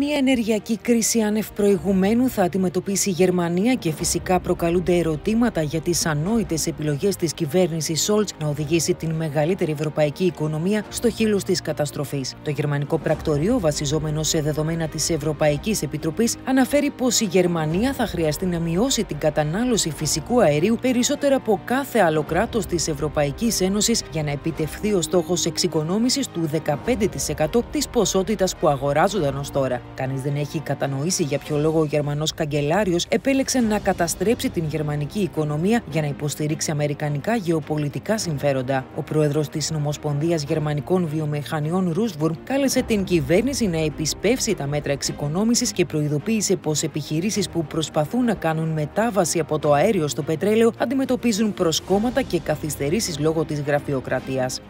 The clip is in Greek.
Μια ενεργειακή κρίση άνευ προηγουμένου θα αντιμετωπίσει η Γερμανία και φυσικά προκαλούνται ερωτήματα για τις ανόητες επιλογές της κυβέρνησης Σόλτς να οδηγήσει την μεγαλύτερη ευρωπαϊκή οικονομία στο χείλος της καταστροφής. Το γερμανικό πρακτορείο, βασιζόμενο σε δεδομένα της Ευρωπαϊκής Επιτροπής, αναφέρει πως η Γερμανία θα χρειαστεί να μειώσει την κατανάλωση φυσικού αερίου περισσότερο από κάθε άλλο κράτος της Ευρωπαϊκής Ένωσης για να επιτευχθεί ο στόχος εξοικονόμησης του 15% της ποσότητας που αγοράζονταν ως τώρα. Κανείς δεν έχει κατανοήσει για ποιο λόγο ο Γερμανός καγκελάριος επέλεξε να καταστρέψει την γερμανική οικονομία για να υποστηρίξει αμερικανικά γεωπολιτικά συμφέροντα. Ο πρόεδρος της Νομοσπονδίας Γερμανικών Βιομηχανιών Ρούσβουρμ κάλεσε την κυβέρνηση να επισπεύσει τα μέτρα εξοικονόμησης και προειδοποίησε πως επιχειρήσεις που προσπαθούν να κάνουν μετάβαση από το αέριο στο πετρέλαιο αντιμετωπίζουν προσκόμματα και καθυστερήσεις λόγω της γραφειοκρατίας.